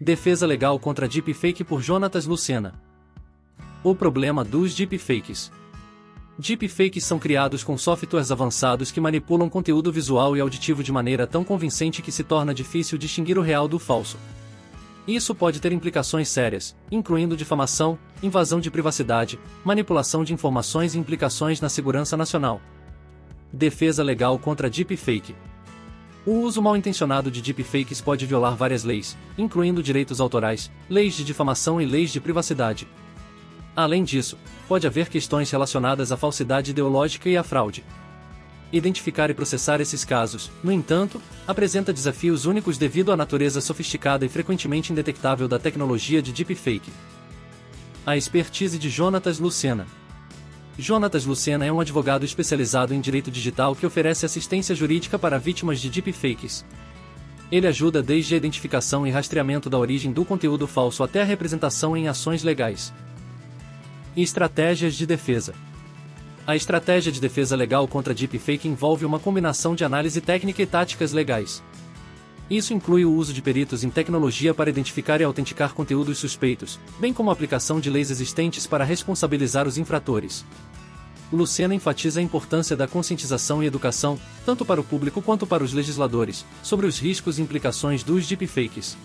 Defesa legal contra deepfake por Jonatas Lucena. O problema dos deepfakes. Deepfakes são criados com softwares avançados que manipulam conteúdo visual e auditivo de maneira tão convincente que se torna difícil distinguir o real do falso. Isso pode ter implicações sérias, incluindo difamação, invasão de privacidade, manipulação de informações e implicações na segurança nacional. Defesa legal contra deepfake. O uso mal intencionado de deepfakes pode violar várias leis, incluindo direitos autorais, leis de difamação e leis de privacidade. Além disso, pode haver questões relacionadas à falsidade ideológica e à fraude. Identificar e processar esses casos, no entanto, apresenta desafios únicos devido à natureza sofisticada e frequentemente indetectável da tecnologia de deepfake. A expertise de Jonatas Lucena. Jonatas Lucena é um advogado especializado em direito digital que oferece assistência jurídica para vítimas de deepfakes. Ele ajuda desde a identificação e rastreamento da origem do conteúdo falso até a representação em ações legais. Estratégias de defesa. A estratégia de defesa legal contra deepfake envolve uma combinação de análise técnica e táticas legais. Isso inclui o uso de peritos em tecnologia para identificar e autenticar conteúdos suspeitos, bem como a aplicação de leis existentes para responsabilizar os infratores. Lucena enfatiza a importância da conscientização e educação, tanto para o público quanto para os legisladores, sobre os riscos e implicações dos deepfakes.